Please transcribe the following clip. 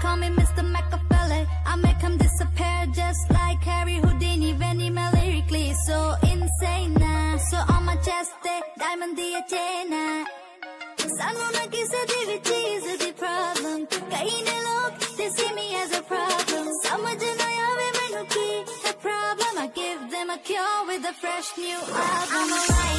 call me Mr. Machiavelli. I make him disappear just like Harry Houdini. When lyrically so insane. Nah. So on my chest, they diamond the antenna. ਸਾਨੂੰ ਨਾ ਕਿਸੇ ਦੀ ਵੀ ਚੀਜ਼ ਦੀ problem ਕਈ ਨੇ ਲੋਕ they see me as a problem ਸਮਝ ਨਾ ਆਵੇ ਮੈਨੂੰ ਕੀ a problem I give them a cure with a fresh new album I'm a